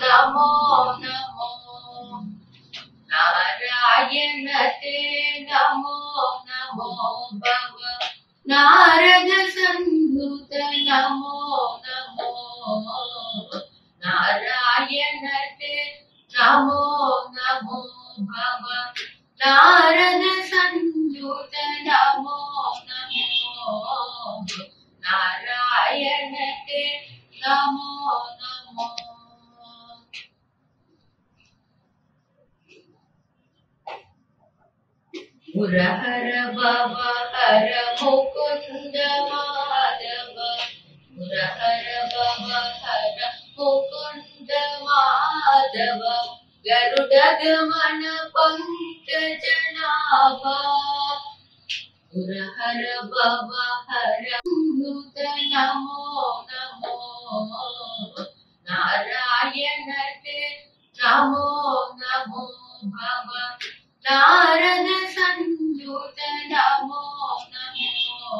नमो नमो नारायण ते नमो नमो भव नारद सन्नुत नमो नमो नारायण ते नमो नमो भव नारद सन्नुत नमो नमो नारायण ते नमो मुरहर भव हर मुकुन्द माधव। मुरहर भव हर मुकुन्द माधव। गरुडगमन पङ्कजनाभा मुरहर भव हर नूत नमो नमो नारायण ते नमो नमो भव नारद सन्युत नमो नमो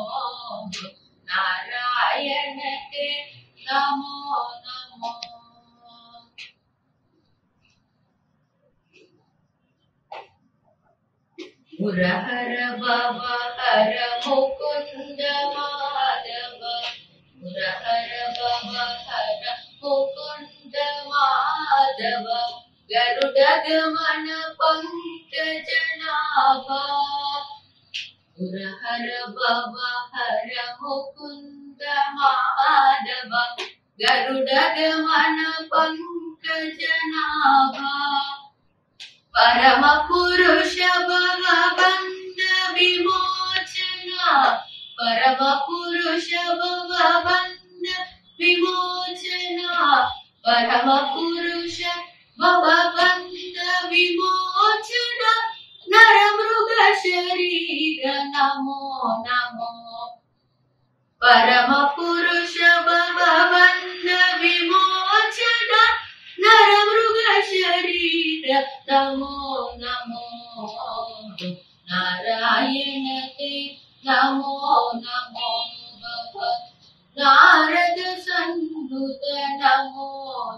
नारायण ते नमो नमो मुरहर गरुडगमन पङ्कजनाभा मुरहर भव, हर मुकुन्द माधव। गरुडगमन परम पुरुष भगवन्द विमोचना। परम पुरुष भगवन्द विमोचना। परम शरीर नमो। नमो परम पुरुष भगवन्द विमोचना नर मृग शरीर नमो। नमो नारायण ते नमो नमो नारद सन्नुत नमो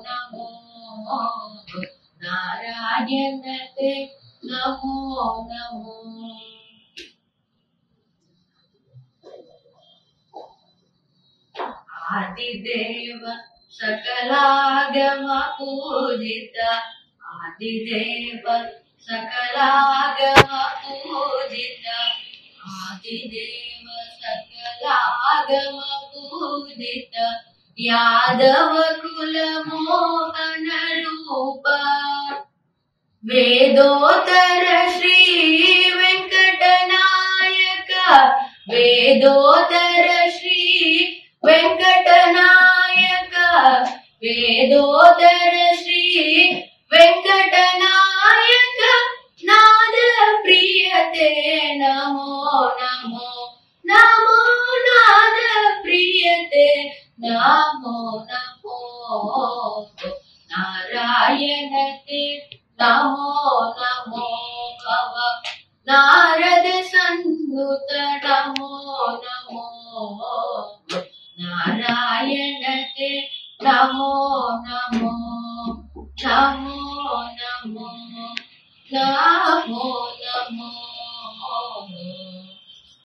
नमो नारायण ते नमो नमो आदिदेव सकलागम पूजित आदिदेव सकलागम पूजित आदिदेव सकलागम पूजित यादव कुल मोहन रूप। वेदोत्तर श्री वेङ्कटनायक वेदोत्तर श्री वेङ्कटनायक वेङ्कटनायक नाद प्रियते नमो नमो नमो नाद प्रियते नमो नमो नारायण ते नमो नमो भव नारद सन्नुत नमो नमो नारायण ते नमो नमो नमो नमो नमो नमो